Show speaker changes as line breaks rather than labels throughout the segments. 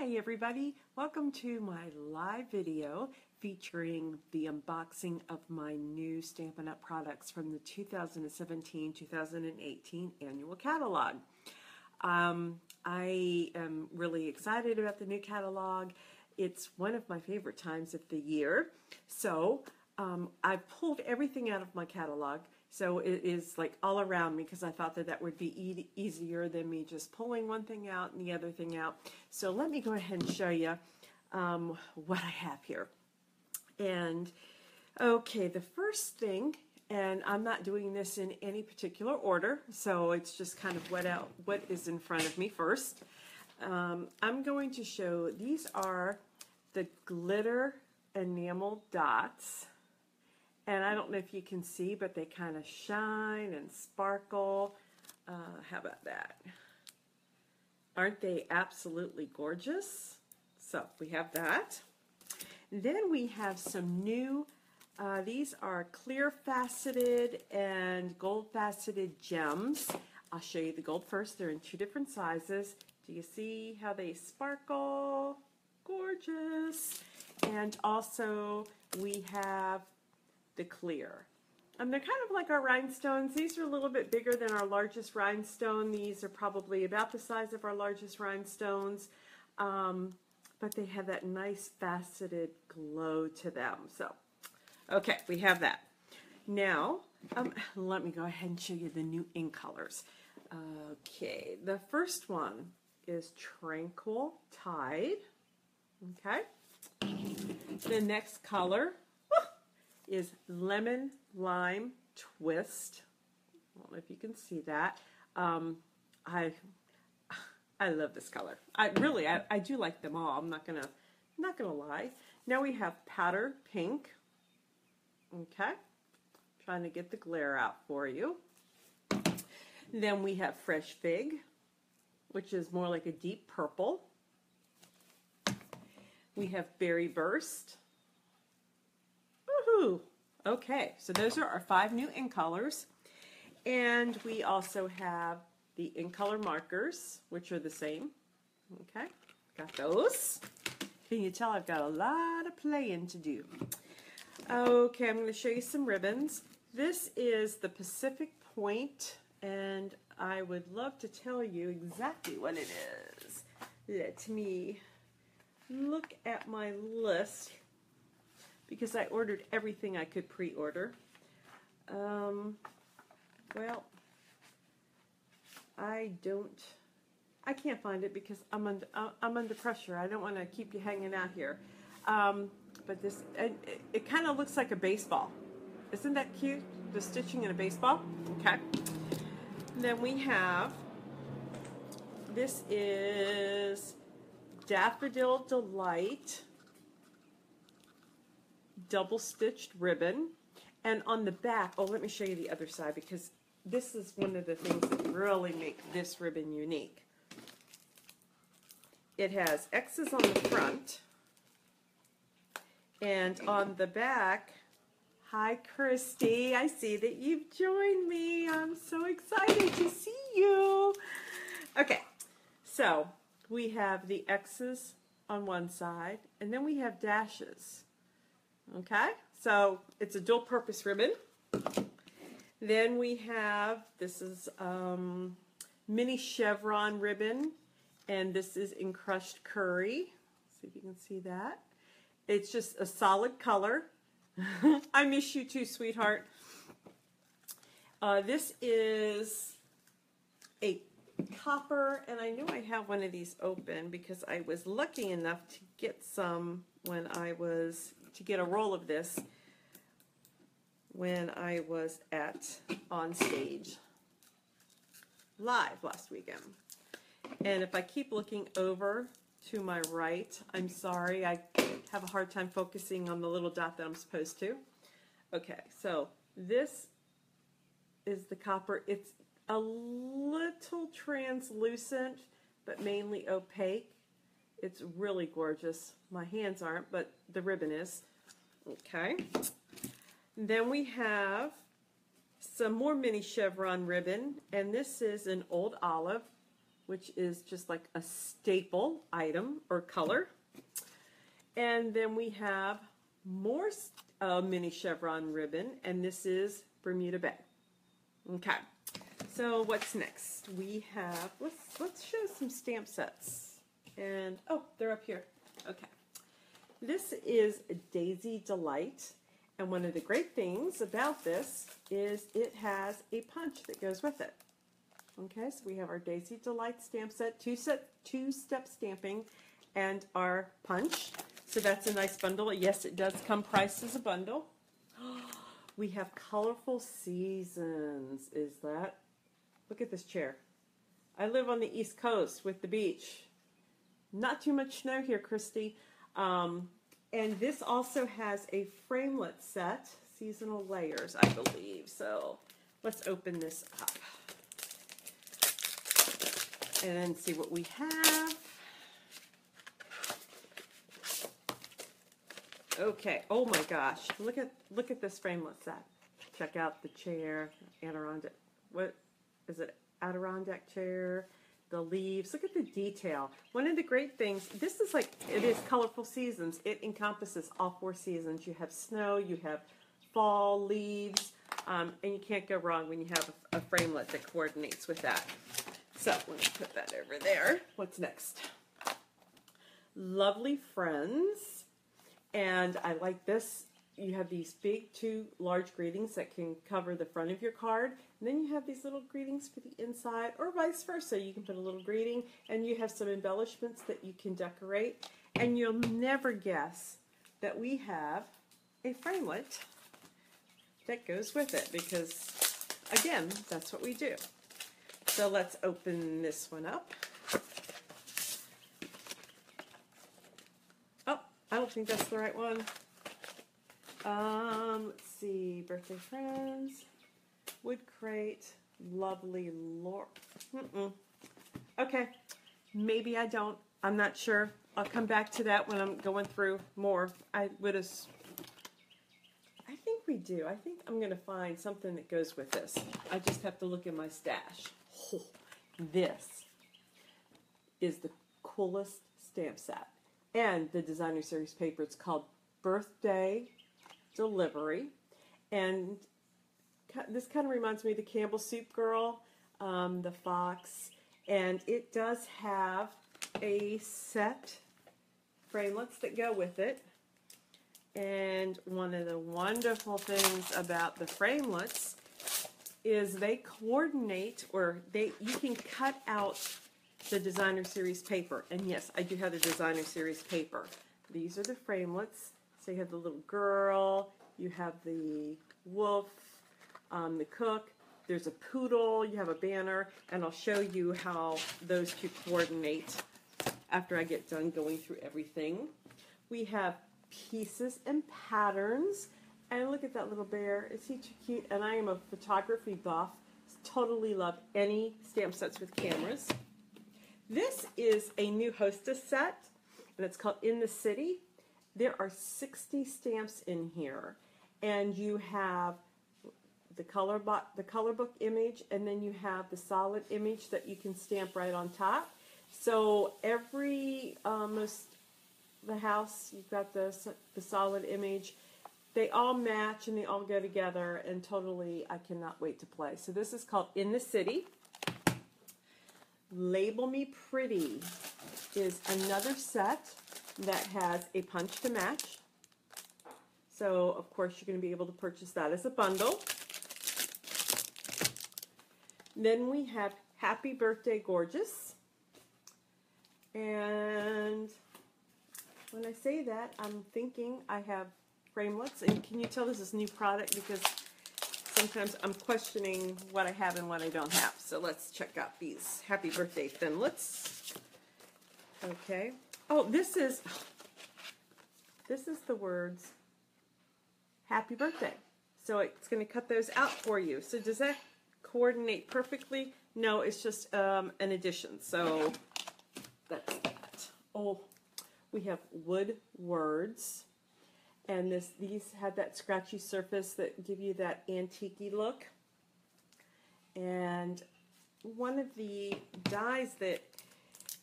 Hi everybody, welcome to my live video featuring the unboxing of my new Stampin' Up! products from the 2017-2018 annual catalog. Um, I am really excited about the new catalog. It's one of my favorite times of the year. So um, I've pulled everything out of my catalog so it is like all around me because I thought that that would be e easier than me just pulling one thing out and the other thing out. So let me go ahead and show you um, what I have here. And okay, the first thing, and I'm not doing this in any particular order, so it's just kind of what out what is in front of me first. Um, I'm going to show these are the glitter enamel dots and I don't know if you can see, but they kind of shine and sparkle. Uh, how about that? Aren't they absolutely gorgeous? So we have that. Then we have some new, uh, these are clear faceted and gold faceted gems. I'll show you the gold first. They're in two different sizes. Do you see how they sparkle? Gorgeous. And also we have the clear. Um, they're kind of like our rhinestones. These are a little bit bigger than our largest rhinestone. These are probably about the size of our largest rhinestones, um, but they have that nice faceted glow to them. So, okay, we have that. Now, um, let me go ahead and show you the new ink colors. Okay, the first one is Tranquil Tide. Okay. The next color is Lemon Lime Twist. I don't know if you can see that. Um, I I love this color. I really I, I do like them all. I'm not gonna I'm not gonna lie. Now we have Powder Pink. Okay. Trying to get the glare out for you. Then we have Fresh Fig, which is more like a deep purple. We have Berry Burst, Okay, so those are our five new ink colors. And we also have the ink color markers, which are the same. Okay, got those. Can you tell I've got a lot of playing to do? Okay, I'm going to show you some ribbons. This is the Pacific Point, and I would love to tell you exactly what it is. Let me look at my list because I ordered everything I could pre-order. Um, well, I don't, I can't find it because I'm under, I'm under pressure. I don't want to keep you hanging out here. Um, but this, it, it kind of looks like a baseball. Isn't that cute? The stitching in a baseball. Okay. then we have, this is Daffodil Delight double stitched ribbon. And on the back, oh, let me show you the other side because this is one of the things that really make this ribbon unique. It has X's on the front, and on the back, hi Christy, I see that you've joined me. I'm so excited to see you. Okay, so we have the X's on one side, and then we have dashes. Okay, so it's a dual purpose ribbon. Then we have, this is um, mini chevron ribbon, and this is in crushed curry. See if you can see that. It's just a solid color. I miss you too, sweetheart. Uh, this is a copper, and I knew I have one of these open because I was lucky enough to get some when I was to get a roll of this when I was at on stage live last weekend. And if I keep looking over to my right, I'm sorry, I have a hard time focusing on the little dot that I'm supposed to. Okay, so this is the copper. It's a little translucent, but mainly opaque. It's really gorgeous. My hands aren't, but the ribbon is. Okay. Then we have some more mini chevron ribbon, and this is an old olive which is just like a staple item or color. And then we have more uh, mini chevron ribbon, and this is Bermuda Bay. Okay, so what's next? We have, let's, let's show some stamp sets. And, oh, they're up here. Okay. This is Daisy Delight. And one of the great things about this is it has a punch that goes with it. Okay, so we have our Daisy Delight stamp set, two set, two step stamping, and our punch. So that's a nice bundle. Yes, it does come priced as a bundle. We have colorful seasons. Is that? Look at this chair. I live on the East Coast with the beach. Not too much snow here, Christy. Um, and this also has a framelit set, seasonal layers, I believe. So let's open this up and see what we have. Okay. Oh my gosh. Look at look at this framelit set. Check out the chair, Adirondack. What is it? Adirondack chair. The leaves. Look at the detail. One of the great things. This is like it is colorful seasons. It encompasses all four seasons. You have snow. You have fall leaves. Um, and you can't go wrong when you have a, a framelit that coordinates with that. So let me put that over there. What's next? Lovely friends. And I like this. You have these big two large greetings that can cover the front of your card. And then you have these little greetings for the inside or vice versa. You can put a little greeting and you have some embellishments that you can decorate. And you'll never guess that we have a framelit that goes with it because, again, that's what we do. So let's open this one up. Oh, I don't think that's the right one. Um, let's see. Birthday friends. Wood crate. Lovely Laurel. Mm-mm. Okay. Maybe I don't. I'm not sure. I'll come back to that when I'm going through more. I would have. I think we do. I think I'm going to find something that goes with this. I just have to look in my stash. Oh, this is the coolest stamp set. And the designer series paper, it's called Birthday Delivery. And this kind of reminds me of the Campbell Soup Girl, um, the Fox. And it does have a set framelits that go with it. And one of the wonderful things about the framelits is they coordinate or they you can cut out the designer series paper. And yes, I do have the designer series paper. These are the framelits. So you have the little girl, you have the wolf, um, the cook, there's a poodle, you have a banner, and I'll show you how those two coordinate after I get done going through everything. We have pieces and patterns. And look at that little bear. Is he too cute? And I am a photography buff. Totally love any stamp sets with cameras. This is a new hostess set, and it's called In the City. There are 60 stamps in here, and you have the color, the color book image, and then you have the solid image that you can stamp right on top. So every uh, almost the house, you've got the the solid image they all match and they all go together and totally I cannot wait to play. So this is called In the City. Label Me Pretty is another set that has a punch to match. So of course you're going to be able to purchase that as a bundle. Then we have Happy Birthday Gorgeous. And when I say that, I'm thinking I have framelits. And can you tell this is a new product because sometimes I'm questioning what I have and what I don't have. So let's check out these happy birthday thinlits. Okay. Oh, this is this is the words happy birthday. So it's going to cut those out for you. So does that coordinate perfectly? No, it's just um, an addition. So that's that. Oh, we have wood words and this these have that scratchy surface that give you that antique look. And one of the dies that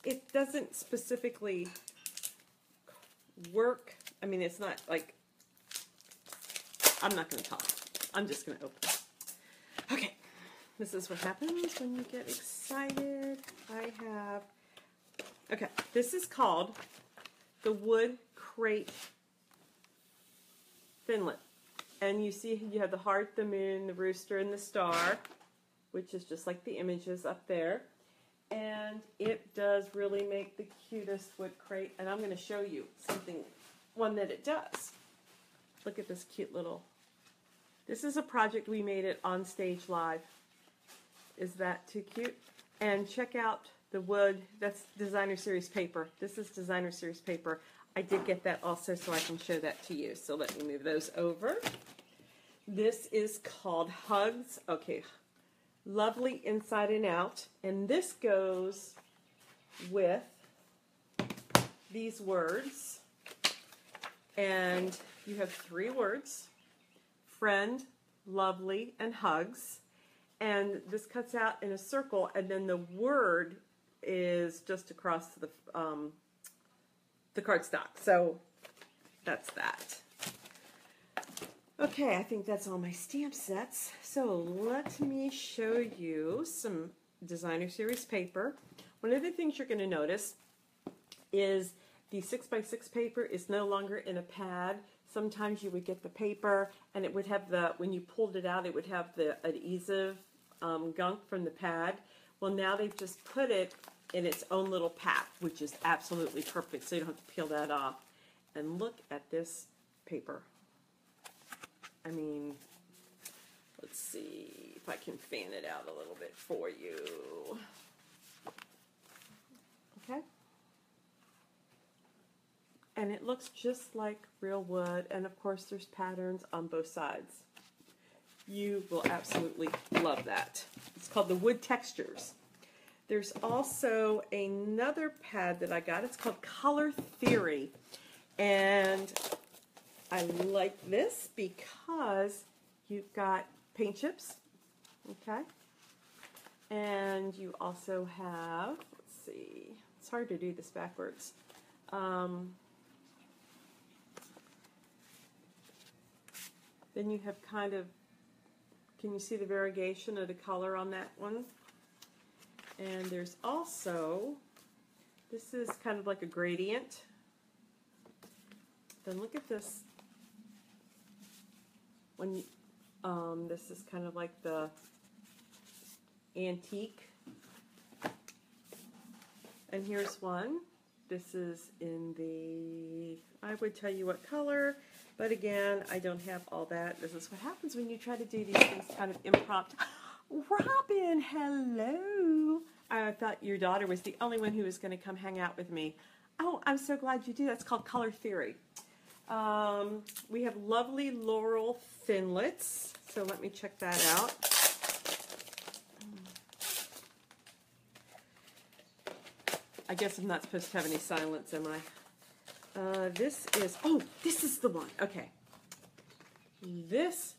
it doesn't specifically work. I mean, it's not like I'm not going to talk. I'm just going to open. Okay, this is what happens when you get excited. I have. Okay, this is called the wood crate Thinlit. And you see you have the heart, the moon, the rooster, and the star, which is just like the images up there. And it does really make the cutest wood crate. And I'm going to show you something, one that it does. Look at this cute little. This is a project we made it on stage live. Is that too cute? And check out the wood. That's designer series paper. This is designer series paper. I did get that also so I can show that to you. So let me move those over. This is called Hugs. Okay, lovely inside and out. And this goes with these words. And you have three words, friend, lovely, and hugs. And this cuts out in a circle, and then the word is just across the um, the cardstock. So that's that. Okay, I think that's all my stamp sets. So let me show you some designer series paper. One of the things you're going to notice is the 6x6 paper is no longer in a pad. Sometimes you would get the paper and it would have the, when you pulled it out, it would have the adhesive um, gunk from the pad. Well, now they've just put it in its own little pack, which is absolutely perfect, so you don't have to peel that off. And look at this paper. I mean, let's see if I can fan it out a little bit for you. Okay? And it looks just like real wood, and of course there's patterns on both sides. You will absolutely love that. It's called the Wood Textures. There's also another pad that I got. It's called Color Theory. And I like this because you've got paint chips, okay? And you also have, let's see, it's hard to do this backwards. Um, then you have kind of, can you see the variegation of the color on that one? And there's also, this is kind of like a gradient. Then look at this. When um, this is kind of like the antique. And here's one. This is in the, I would tell you what color, but again, I don't have all that. This is what happens when you try to do these things kind of impromptu. Robin, hello. I thought your daughter was the only one who was going to come hang out with me. Oh, I'm so glad you do. That's called Color Theory. Um, we have lovely Laurel Thinlits. So let me check that out. I guess I'm not supposed to have any silence, am I? Uh, this is, oh, this is the one. Okay. This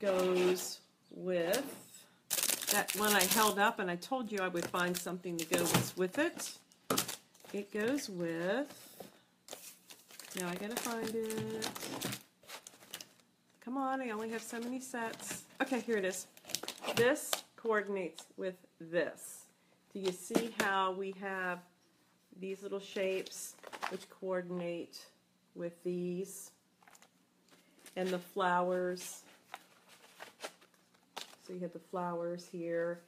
goes with that one I held up and I told you I would find something that goes with it. It goes with, now I gotta find it. Come on, I only have so many sets. Okay, here it is. This coordinates with this. Do you see how we have these little shapes which coordinate with these? And the flowers so you have the flowers here.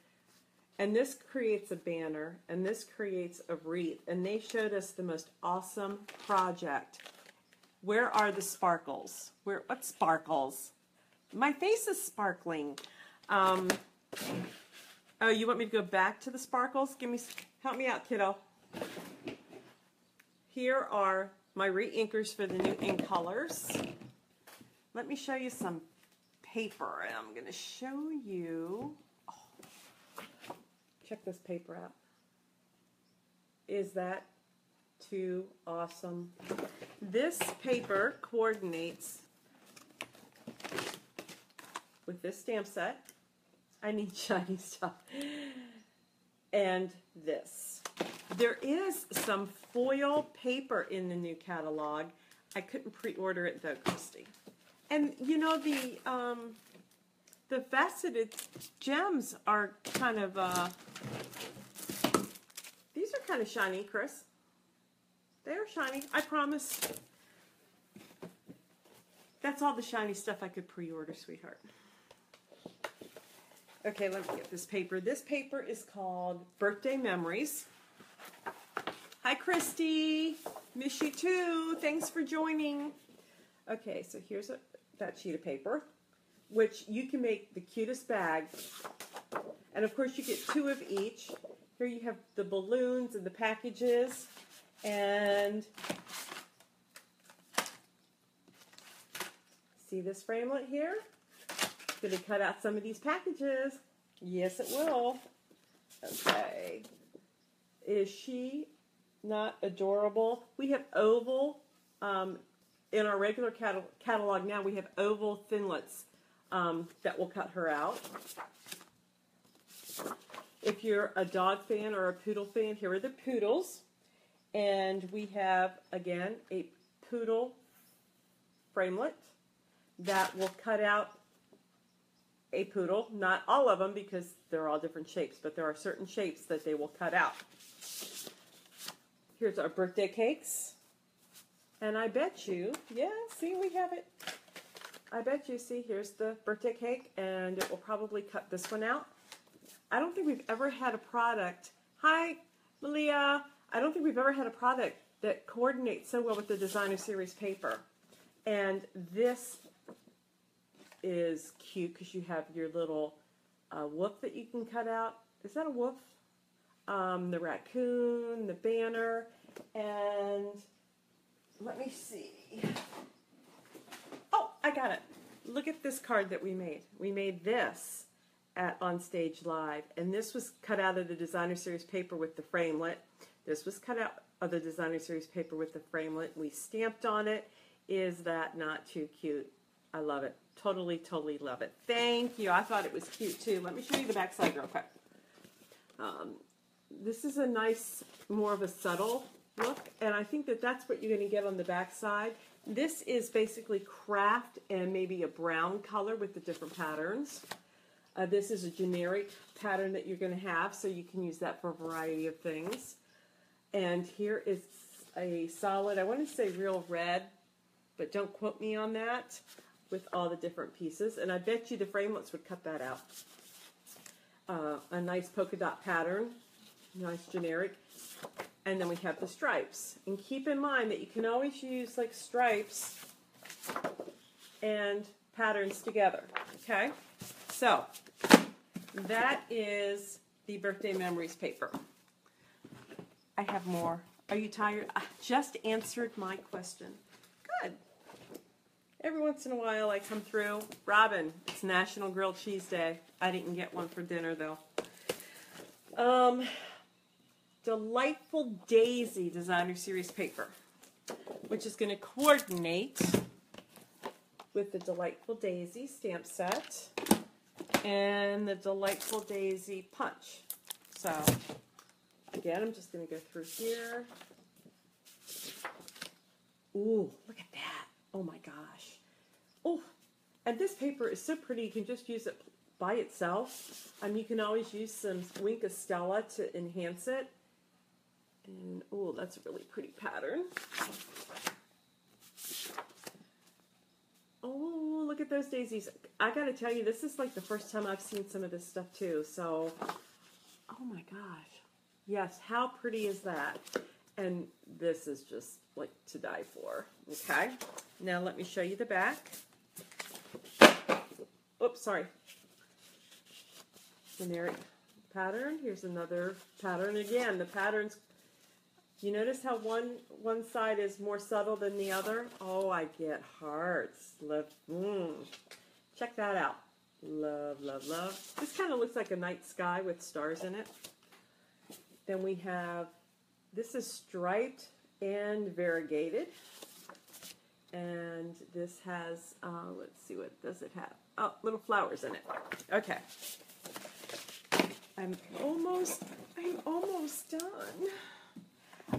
And this creates a banner, and this creates a wreath. And they showed us the most awesome project. Where are the sparkles? Where? What sparkles? My face is sparkling. Um, oh, you want me to go back to the sparkles? Give me, help me out, kiddo. Here are my re-inkers for the new ink colors. Let me show you some paper I'm going to show you. Oh, check this paper out. Is that too awesome? This paper coordinates with this stamp set. I need shiny stuff. And this. there is some foil paper in the new catalog. I couldn't pre-order it though, Christy. And you know the um, the faceted gems are kind of uh, these are kind of shiny, Chris. They are shiny. I promise. That's all the shiny stuff I could pre-order, sweetheart. Okay, let me get this paper. This paper is called Birthday Memories. Hi, Christy. Miss you too. Thanks for joining. Okay, so here's a, that sheet of paper, which you can make the cutest bag. And of course, you get two of each. Here you have the balloons and the packages. And see this framelit here? Going to cut out some of these packages. Yes, it will. Okay. Is she not adorable? We have oval. Um, in our regular catal catalog now, we have oval thinlits um, that will cut her out. If you're a dog fan or a poodle fan, here are the poodles. And we have, again, a poodle framelit that will cut out a poodle. Not all of them because they're all different shapes, but there are certain shapes that they will cut out. Here's our birthday cakes. And I bet you, yeah, see, we have it. I bet you, see, here's the birthday cake, and it will probably cut this one out. I don't think we've ever had a product. Hi, Malia. I don't think we've ever had a product that coordinates so well with the designer series paper. And this is cute because you have your little uh, wolf that you can cut out. Is that a wolf? Um, the raccoon, the banner, and let me see. Oh, I got it. Look at this card that we made. We made this at On Stage Live, and this was cut out of the designer series paper with the framelit. This was cut out of the designer series paper with the framelit. We stamped on it. Is that not too cute? I love it. Totally, totally love it. Thank you. I thought it was cute too. Let me show you the back side real quick. Um, this is a nice, more of a subtle look, and I think that that's what you're going to get on the back side. This is basically craft and maybe a brown color with the different patterns. Uh, this is a generic pattern that you're going to have, so you can use that for a variety of things. And here is a solid, I want to say real red, but don't quote me on that with all the different pieces. And I bet you the framelits would cut that out. Uh, a nice polka dot pattern, nice generic. And then we have the stripes. And keep in mind that you can always use like stripes and patterns together. Okay? So, that is the birthday memories paper. I have more. Are you tired? I just answered my question. Good. Every once in a while I come through. Robin, it's National Grilled Cheese Day. I didn't get one for dinner though. Um, Delightful Daisy Designer Series paper, which is going to coordinate with the Delightful Daisy stamp set and the Delightful Daisy punch. So, again, I'm just going to go through here. Ooh, look at that. Oh my gosh. Oh, and this paper is so pretty. You can just use it by itself. Um, you can always use some Wink of Stella to enhance it. And oh, that's a really pretty pattern. Oh, look at those daisies. I gotta tell you, this is like the first time I've seen some of this stuff too. So, oh my gosh. Yes, how pretty is that? And this is just like to die for. Okay, now let me show you the back. Oops, sorry. Generic pattern. Here's another pattern. Again, the patterns you notice how one one side is more subtle than the other? Oh, I get hearts. Love. Mm. Check that out. Love, love, love. This kind of looks like a night sky with stars in it. Then we have, this is striped and variegated. And this has, uh, let's see, what does it have? Oh, little flowers in it. Okay. I'm almost, I'm almost done.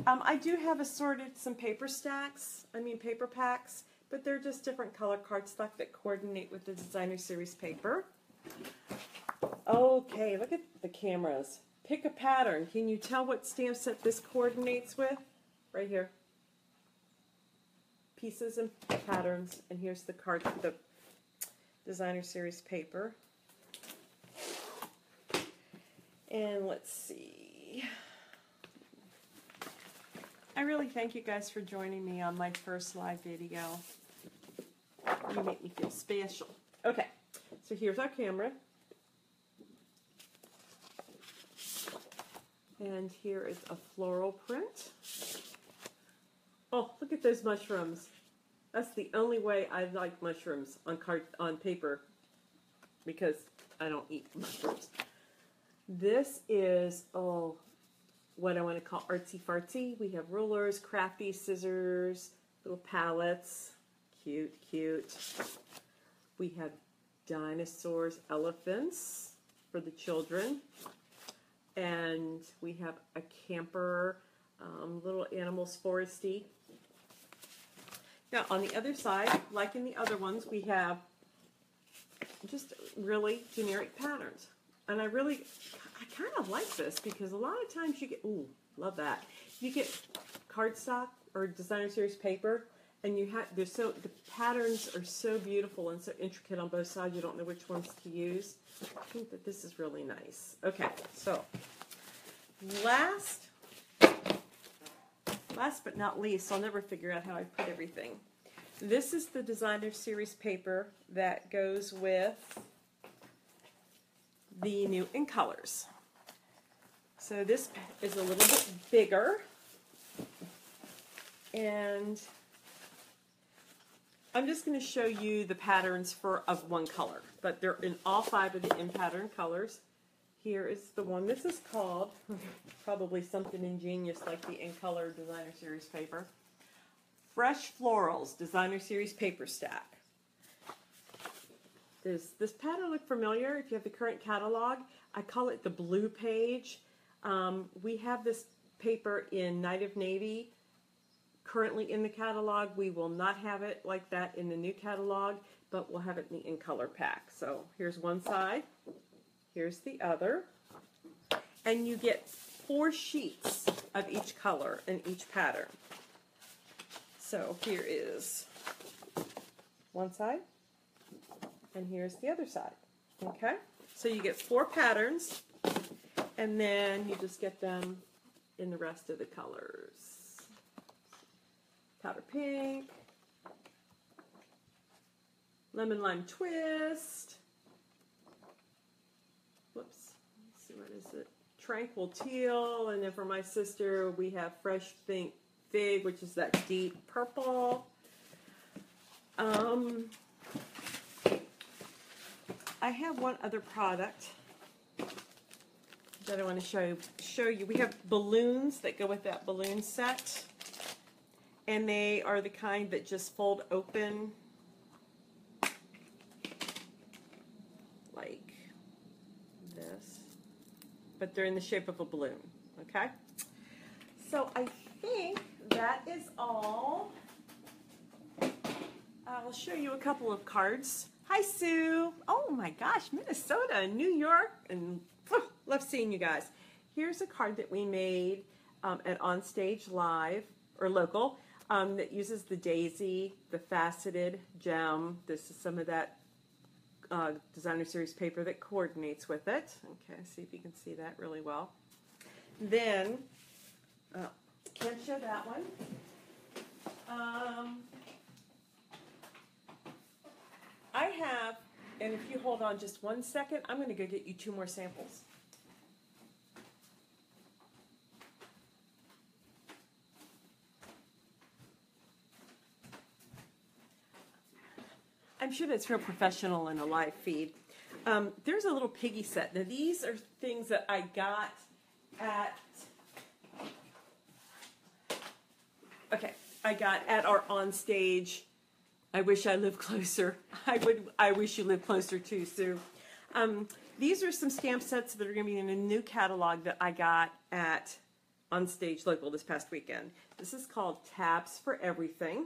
Um, I do have assorted some paper stacks, I mean paper packs, but they're just different color cardstock that coordinate with the designer series paper. Okay, look at the cameras. Pick a pattern. Can you tell what stamp set this coordinates with? Right here. Pieces and patterns, and here's the card, the designer series paper. And let's see. I really thank you guys for joining me on my first live video. You make me feel special. Okay, so here's our camera. And here is a floral print. Oh, look at those mushrooms. That's the only way I like mushrooms on card on paper because I don't eat mushrooms. This is oh what I want to call artsy fartsy. We have rulers, crafty scissors, little palettes. Cute, cute. We have dinosaurs, elephants for the children. And we have a camper, um, little animals foresty. Now on the other side, like in the other ones, we have just really generic patterns. And I really, I kind of like this because a lot of times you get, ooh, love that. You get cardstock or designer series paper and you have, they're so, the patterns are so beautiful and so intricate on both sides, you don't know which ones to use. I think that this is really nice. Okay, so last, last but not least, I'll never figure out how I put everything. This is the designer series paper that goes with the new in colors. So this is a little bit bigger and I'm just going to show you the patterns for of one color, but they're in all five of the in pattern colors. Here is the one. This is called probably something ingenious like the in color designer series paper. Fresh Florals Designer Series Paper Stack. Does this pattern look familiar? If you have the current catalog, I call it the blue page. Um, we have this paper in Night of Navy currently in the catalog. We will not have it like that in the new catalog, but we'll have it in the in color pack. So here's one side, here's the other, and you get four sheets of each color and each pattern. So here is one side, and here's the other side. Okay? So you get four patterns, and then you just get them in the rest of the colors. Powder pink, lemon lime twist, whoops, let's see, what is it? Tranquil teal, and then for my sister, we have fresh pink fig, which is that deep purple. Um, I have one other product that I want to show. Show you. We have balloons that go with that balloon set, and they are the kind that just fold open like this, but they're in the shape of a balloon. Okay, so I think that is all. I'll show you a couple of cards. Hi, Sue. Oh my gosh, Minnesota New York, and oh, love seeing you guys. Here's a card that we made um, at Onstage Live, or local, um, that uses the daisy, the faceted gem. This is some of that uh, designer series paper that coordinates with it. Okay, see if you can see that really well. Then, uh, can't show that one. Um, I have, and if you hold on just one second, I'm going to go get you two more samples. I'm sure that's real professional in a live feed. Um, there's a little piggy set. Now these are things that I got at Okay, I got at our on stage. I wish I lived closer. I would. I wish you lived closer too, Sue. Um, these are some stamp sets that are going to be in a new catalog that I got at on stage local this past weekend. This is called Tabs for Everything.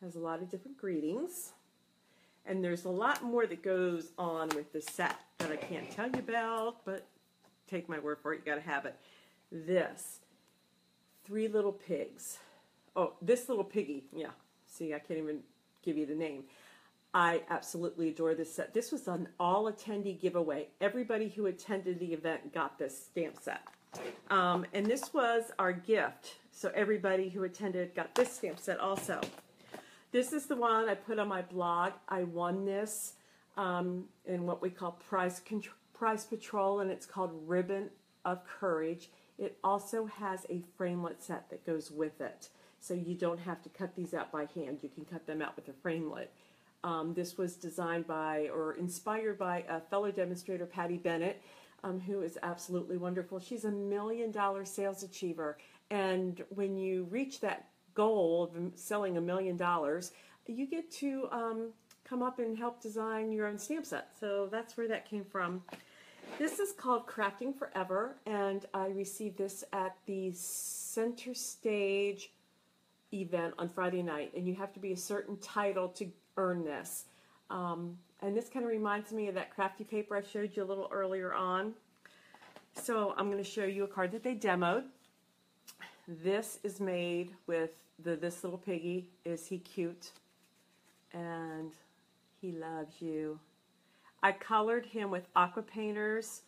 Has a lot of different greetings. And there's a lot more that goes on with this set that I can't tell you about, but take my word for it, you gotta have it. This, Three Little Pigs. Oh, this little piggy, yeah. See, I can't even give you the name. I absolutely adore this set. This was an all attendee giveaway. Everybody who attended the event got this stamp set. Um, and this was our gift. So everybody who attended got this stamp set also. This is the one I put on my blog. I won this um, in what we call prize, prize patrol, and it's called Ribbon of Courage. It also has a framelit set that goes with it. So you don't have to cut these out by hand. You can cut them out with a framelit. Um, this was designed by or inspired by a fellow demonstrator, Patty Bennett, um, who is absolutely wonderful. She's a million dollar sales achiever. And when you reach that goal of selling a million dollars, you get to um, come up and help design your own stamp set. So that's where that came from. This is called Crafting Forever, and I received this at the Center Stage event on Friday night. And you have to be a certain title to earn this. Um, and this kind of reminds me of that crafty paper I showed you a little earlier on. So I'm going to show you a card that they demoed. This is made with the This Little Piggy. Is he cute? And he loves you. I colored him with aqua painters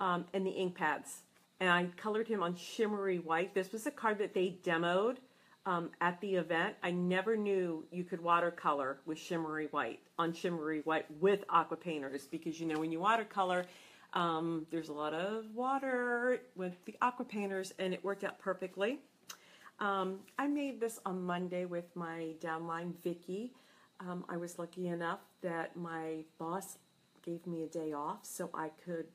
um, and the ink pads. And I colored him on shimmery white. This was a card that they demoed um, at the event. I never knew you could watercolor with shimmery white, on shimmery white with aqua painters because you know when you watercolor, um, there's a lot of water with the aqua painters and it worked out perfectly. Um, I made this on Monday with my downline Vicki. Um, I was lucky enough that my boss gave me a day off so I could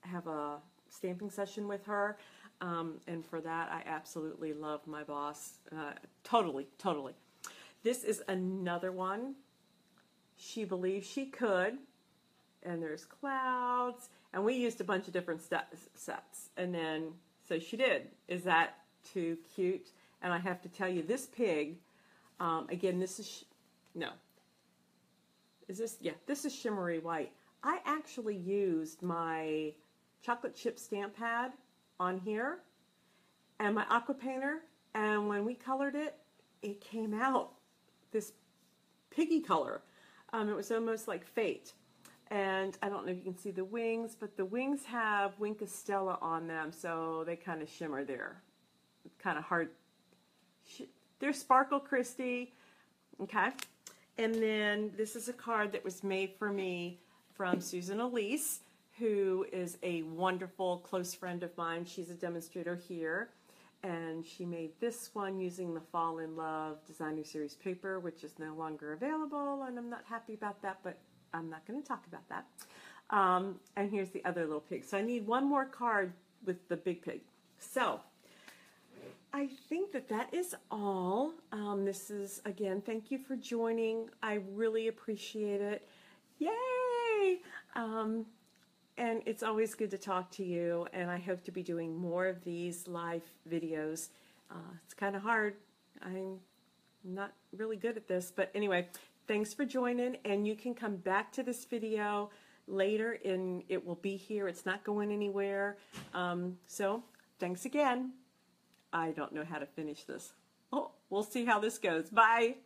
have a stamping session with her. Um, and for that, I absolutely love my boss. Uh, totally, totally. This is another one. She believes she could. And there's clouds. And we used a bunch of different sets. And then, so she did. Is that too cute? And I have to tell you, this pig, um, again, this is, no. Is this, yeah, this is shimmery white. I actually used my chocolate chip stamp pad on here and my aqua painter and when we colored it it came out this piggy color um, it was almost like fate and I don't know if you can see the wings but the wings have Wink of Stella on them so they kind of shimmer there kind of hard they're Sparkle Christie okay and then this is a card that was made for me from Susan Elise who is a wonderful close friend of mine. She's a demonstrator here. And she made this one using the Fall in Love Designer Series paper, which is no longer available, and I'm not happy about that, but I'm not going to talk about that. Um, and here's the other little pig. So I need one more card with the big pig. So I think that that is all. Um, this is, again, thank you for joining. I really appreciate it. Yay! Um, and it's always good to talk to you, and I hope to be doing more of these live videos. Uh, it's kind of hard. I'm not really good at this, but anyway, thanks for joining, and you can come back to this video later, and it will be here. It's not going anywhere. Um, so, thanks again. I don't know how to finish this. Oh, we'll see how this goes. Bye.